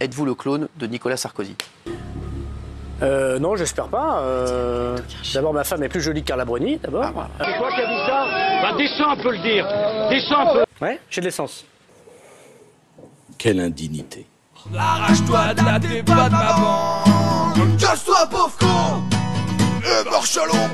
êtes-vous le clone de Nicolas Sarkozy Euh, non, j'espère pas. Euh, d'abord, ma femme est plus jolie que Carla Bruni, d'abord. Ah, C'est toi qui as dit ça Bah descends un peu le dire Descends un peu Ouais, j'ai de l'essence. Quelle indignité. Arrache-toi de la débat de ma bande Casse-toi pauvre con Et marche à l'ombre